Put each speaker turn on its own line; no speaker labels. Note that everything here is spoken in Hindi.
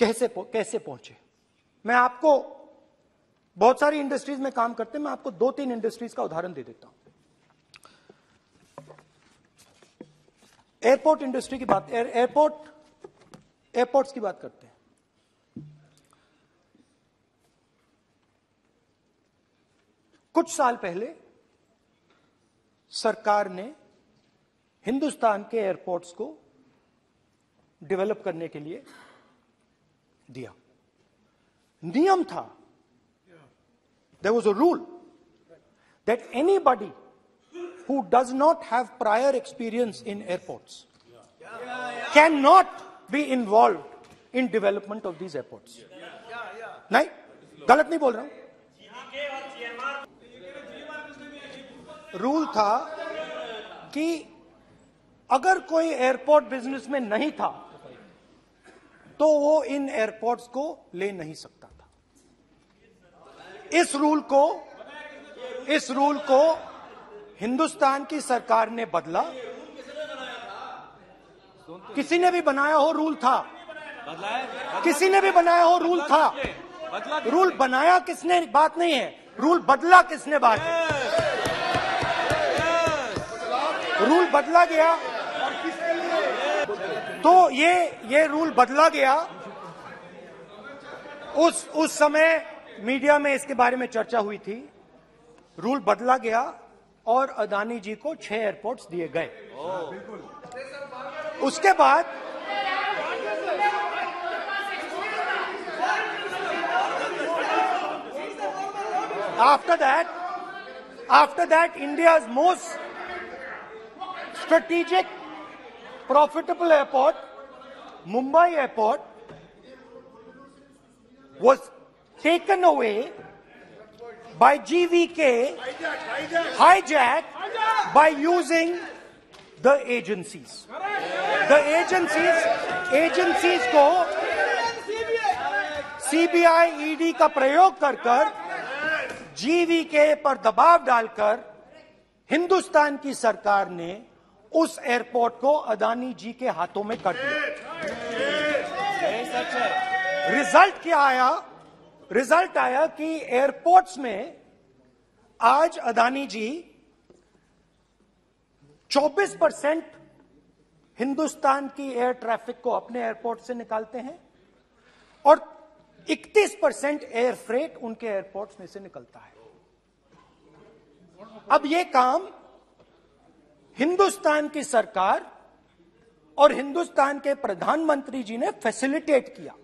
कैसे कैसे पहुँचे? मैं आपको बहुत सारी इंडस्ट्रीज़ में काम करते हैं मैं आपको दो तीन इंडस्ट्रीज़ का उदाहरण दे देता हूँ। एयरपोर्ट इंडस्ट्री की बात एयर, एयरपोर्ट एयरपोर्ट्स की बात करते हैं। कुछ साल पहले सरकार ने हिंदुस्तान के एयरपोर्ट्स को डेवलप करने के लिए दिया। नियम था। There was a rule that anybody who does not have prior experience in airports can not be involve in development of these airports नहीं गलत नहीं बोल रहा हूँ। रूल था कि अगर कोई एयरपोर्ट बिज़नेस में नहीं था तो वो इन एयरपोर्ट्स को ले नहीं सकता था। इस रूल को, इस रूल को हिंदुस्तान की सरकार ने बदला। किसी ने भी बनाया हो रूल था। किसी ने भी बनाया हो रूल था। रूल बनाया किसने? बात नहीं है। रूल बदला किसने बात है? रूल बदला गया। तो ये ये रूल बदला गया। उस उस समय मीडिया में इसके बारे में चर्चा हुई थी। रूल बदला गया और अदानी जी को छह एयरपोर्ट्स दिए गए। उसके बाद after that after that India's most strategic, profitable airport, Mumbai airport, was taken away by GVK, hijacked by using the agencies. The agencies, agencies को सीबीआई ईडी का प्रयोग कर कर जीवीके पर दबाव डालकर हिंदुस्तान की सरकार ने उस एयरपोर्ट को अदानी जी के हाथों में कर दिया। रिज़ल्ट क्या आया? रिज़ल्ट आया कि एयरपोर्ट्स में आज अदानी जी 24 परसेंट हिंदुस्तान की एयर ट्रैफ़िक को अपने एयरपोर्ट से निकालते हैं और 31 परसेंट एयर फ्रेट उनके एयरपोर्ट्स में से निकलता है। अब यह काम हिंदुस्तान की सरकार और हिंदुस्तान के प्रधानमंत्री जी ने फैसिलिटेट किया।